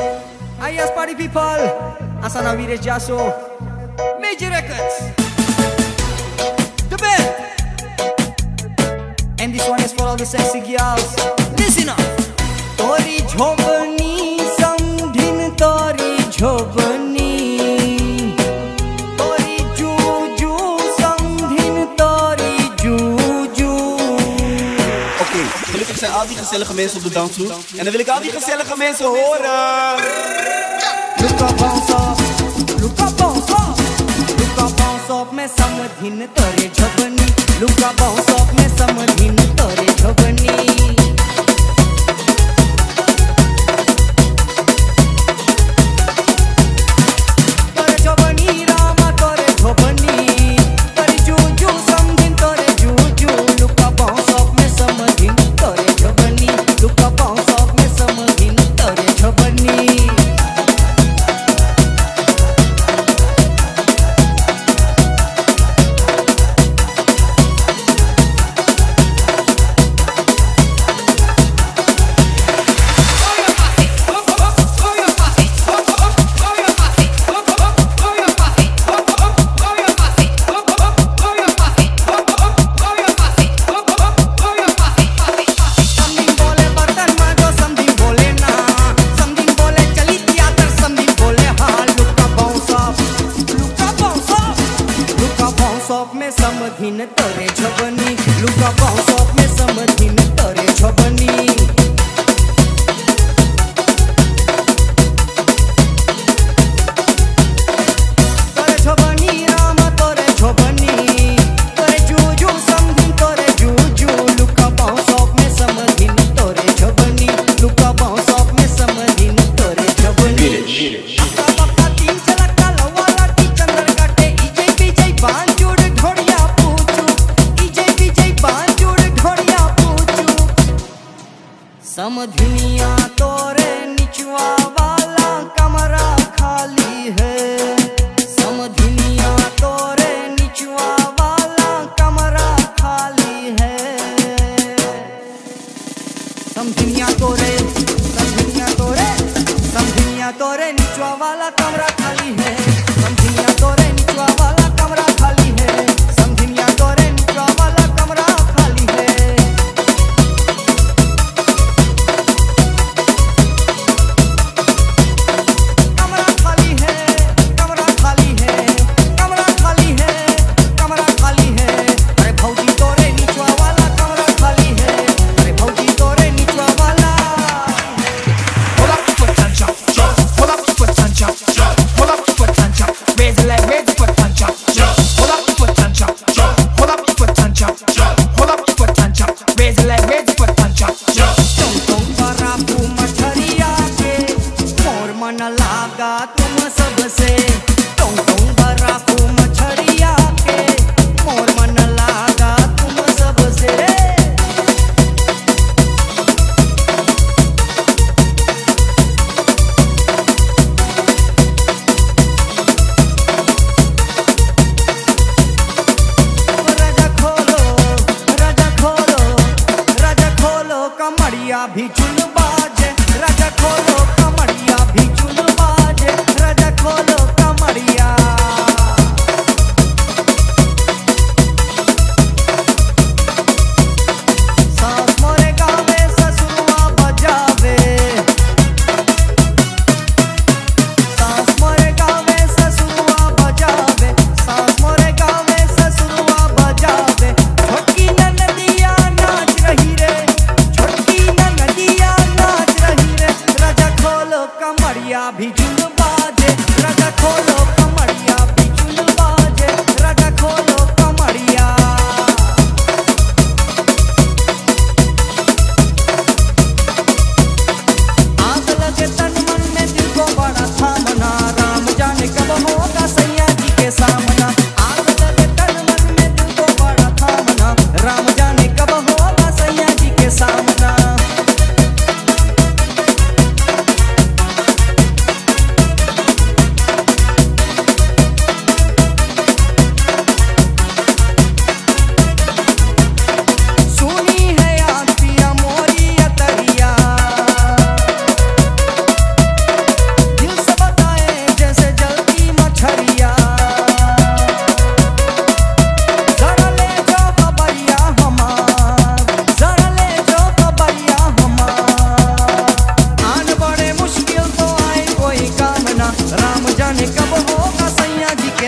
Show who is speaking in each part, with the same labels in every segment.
Speaker 1: Ah yes, party people, Asana Vires jaso, Major Records, The Band, and this one is for all the sexy girls. Listen up.
Speaker 2: Oké, gelukkig zijn al die gezellige mensen op de dansvloer. En dan wil ik al die gezellige mensen horen.
Speaker 1: Look up, bounce up. Look up, bounce up. Look up, bounce up. met samen in het torre, Look up, bounce समझनिया तो भी चुन कमरिया भी झूम बाजे रग खोलो।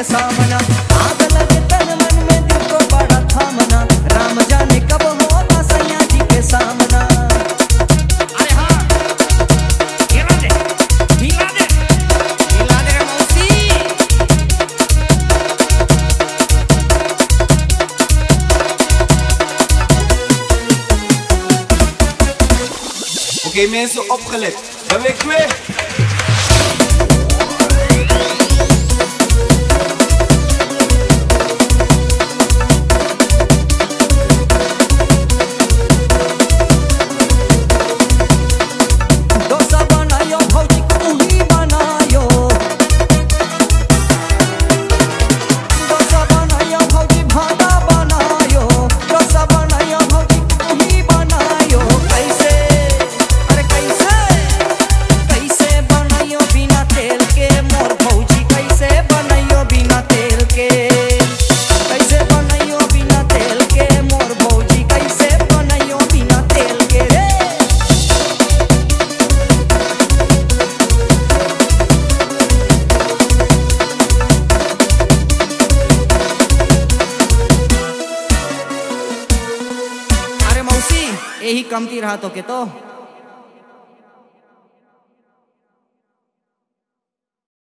Speaker 1: के सामना। आग लगे तन मन में दिल को बड़ा थामना। राम जाने कब होगा सैया जी के सामना।
Speaker 3: अरे हाँ।
Speaker 2: Oké mensen, opgelet. Dan weer twee.
Speaker 1: Dosa यही कमती रहा तो के तो